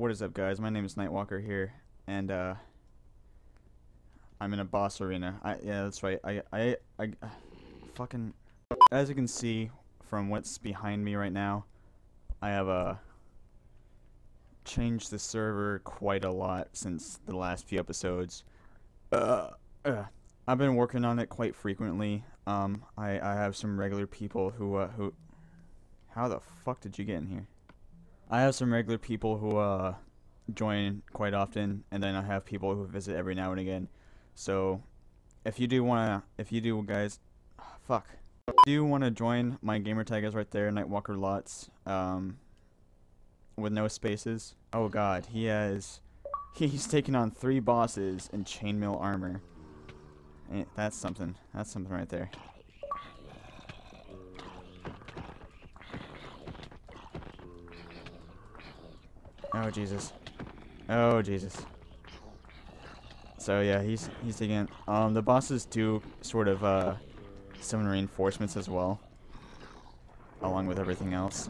what is up, guys? My name is Nightwalker here, and uh, I'm in a boss arena. I yeah, that's right. I I I, fucking. As you can see from what's behind me right now, I have uh changed the server quite a lot since the last few episodes. Uh, uh, I've been working on it quite frequently. Um, I I have some regular people who uh who. How the fuck did you get in here? I have some regular people who uh join quite often, and then I have people who visit every now and again. So, if you do wanna, if you do, guys, fuck, if you wanna join, my gamer tag is right there, Nightwalker Lots, um, with no spaces. Oh god, he has, he's taken on three bosses in chainmail armor. Eh, that's something. That's something right there. Oh Jesus. Oh Jesus. So yeah, he's he's taking um the bosses do sort of uh summon reinforcements as well. Along with everything else.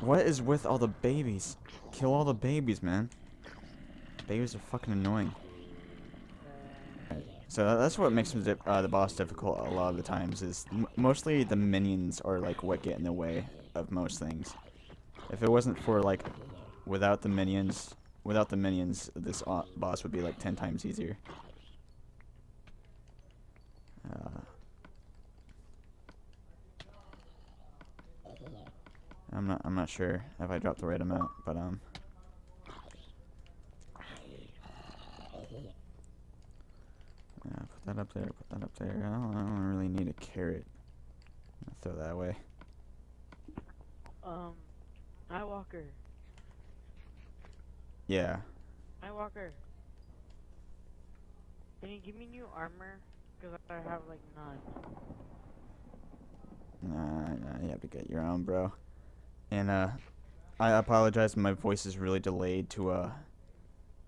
What is with all the babies? Kill all the babies, man. Babies are fucking annoying. So that's what makes the, uh, the boss difficult a lot of the times is mostly the minions are like what get in the way of most things. If it wasn't for like without the minions, without the minions, this boss would be like 10 times easier. Uh, I'm not I'm not sure if I dropped the right amount, but um Yeah, put that up there, put that up there. I don't, I don't really need a carrot. I'll throw that away. Um, Nightwalker. Yeah. Nightwalker. Can you give me new armor? Because I have like none. Nah, nah, you have to get your own, bro. And uh, I apologize. My voice is really delayed to uh,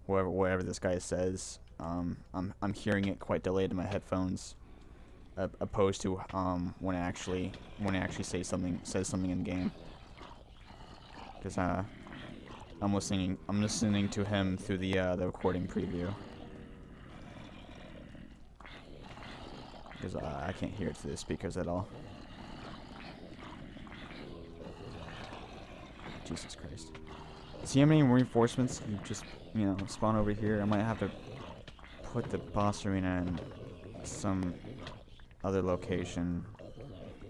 whatever whatever this guy says. Um, I'm I'm hearing it quite delayed in my headphones, uh, opposed to um when I actually when I actually say something says something in game. Cause uh, I'm listening I'm listening to him through the uh the recording preview. Because uh, I can't hear it through the speakers at all. Jesus Christ. See how many reinforcements you just, you know, spawn over here? I might have to put the boss arena in some other location.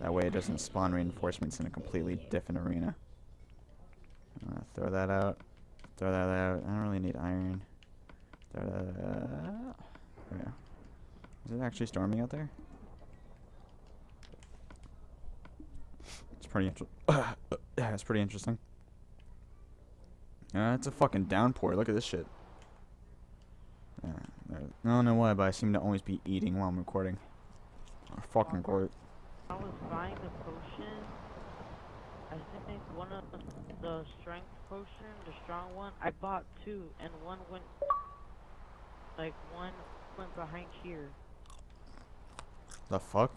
That way it doesn't spawn reinforcements in a completely different arena. Gonna throw that out. Throw that out. I don't really need iron. Throw that out. There we go. Is it actually storming out there? It's pretty inter- yeah, it's pretty interesting. Uh, it's a fucking downpour. Look at this shit. Yeah, I don't know why, but I seem to always be eating while I'm recording. Or fucking great. I was buying the potion. I think one of the strength potion, the strong one, I bought two, and one went, like one went behind here. The fuck?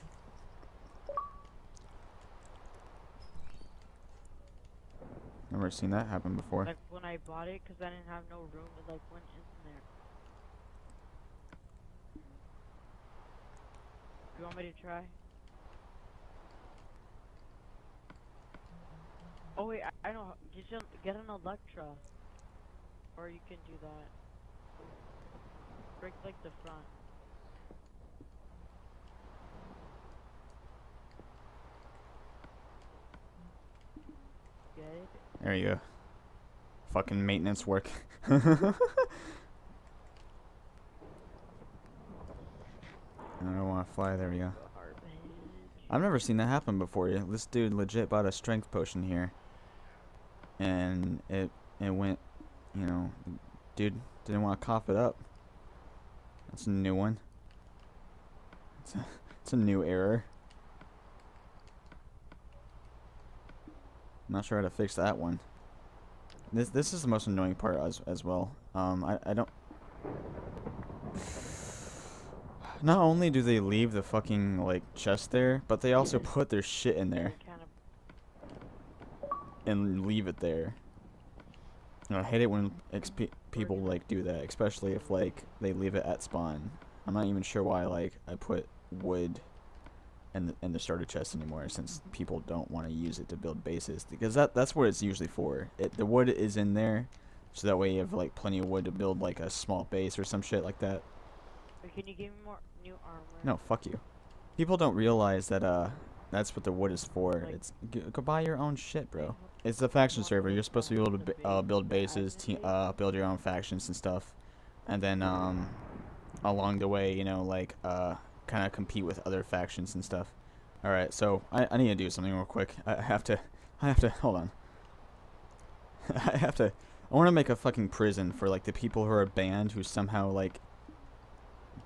Never seen that happen before. Like when I bought it, cause I didn't have no room, it like went in there. You want me to try? Oh wait, I, I know. you get an Elytra, or you can do that. Break like the front. It? There you go. Fucking maintenance work. I don't want to fly. There we go. I've never seen that happen before. This dude legit bought a strength potion here, and it it went, you know, dude didn't want to cough it up. That's a new one. It's a, it's a new error. I'm not sure how to fix that one. This this is the most annoying part as as well. Um, I I don't. Not only do they leave the fucking like chest there, but they also put their shit in there and leave it there. I hate it when XP people like do that, especially if like they leave it at spawn. I'm not even sure why like I put wood in the, in the starter chest anymore since people don't want to use it to build bases because that that's what it's usually for. It the wood is in there so that way you have like plenty of wood to build like a small base or some shit like that. Can you give me more new armor? No, fuck you. People don't realize that uh that's what the wood is for. Like- It's go buy your own shit, bro. It's a faction server. You're supposed to be able to uh, build bases, uh, build your own factions and stuff, and then um, along the way, you know, like uh, kind of compete with other factions and stuff. All right, so I, I need to do something real quick. I have to, I have to hold on. I have to. I want to make a fucking prison for like the people who are banned who somehow like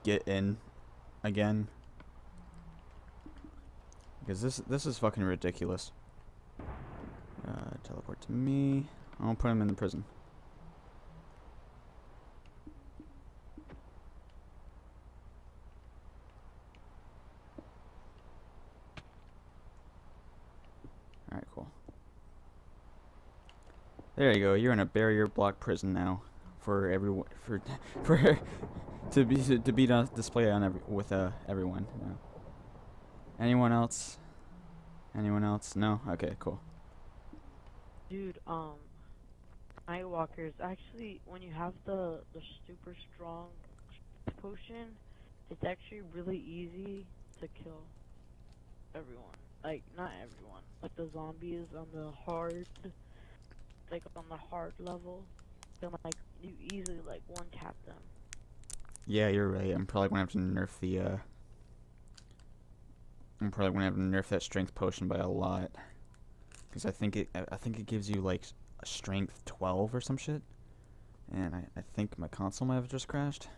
get in again. Because this this is fucking ridiculous. Uh, teleport to me. I'll put him in the prison. Alright, cool. There you go. You're in a barrier block prison now, for everyone for for to be to be on display on every with uh everyone. Anyone else? Anyone else? No. Okay, cool. Dude, um, Nightwalkers. Actually, when you have the the super strong potion, it's actually really easy to kill everyone. Like not everyone, like the zombies on the hard, like on the hard level. Then like you easily like one tap them. Yeah, you're right. I'm probably gonna have to nerf the. uh... I'm probably gonna have to nerf that strength potion by a lot, because I think it. I think it gives you like strength 12 or some shit, and I, I think my console might have just crashed.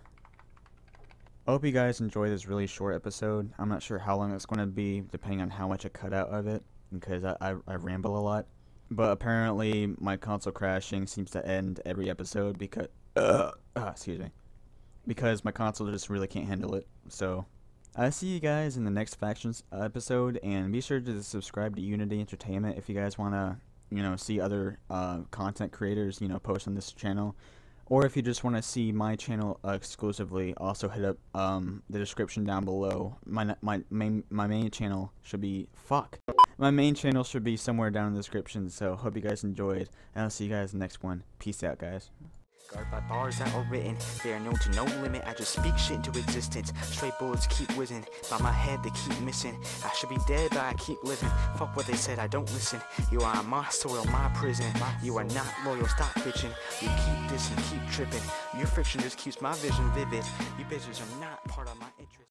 I hope you guys enjoy this really short episode. I'm not sure how long it's gonna be, depending on how much I cut out of it, because I, I, I ramble a lot. But apparently, my console crashing seems to end every episode because. Uh, uh, excuse me because my console just really can't handle it. So, I see you guys in the next factions episode, and be sure to subscribe to Unity Entertainment if you guys want to, you know, see other uh, content creators, you know, post on this channel, or if you just want to see my channel exclusively. Also, hit up um, the description down below. My my main my main channel should be fuck. My main channel should be somewhere down in the description. So, hope you guys enjoyed, and I'll see you guys next one. Peace out, guys. Guarded by bars that are written, they are known to no limit. I just speak shit into existence. Straight bullets keep whizzing, by my head they keep missing. I should be dead, but I keep living. Fuck what they said, I don't listen. You are on my soil, my prison. You are not loyal, stop bitching. You keep dissing, keep tripping. Your friction just keeps my vision vivid. You bitches are not part of my interest.